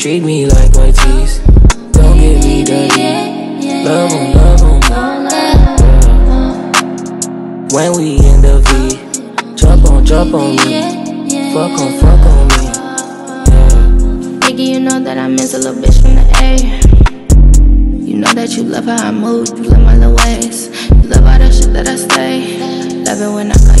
Treat me like my teeth, Don't get me dirty. Love on, love on. Yeah. When we in the V, drop on, drop on me. Fuck on, fuck on me. Yeah. Nigga, you know that I miss a little bitch from the A. You know that you love how I move, you love my little ways. You love all the shit that I say. Love it when I call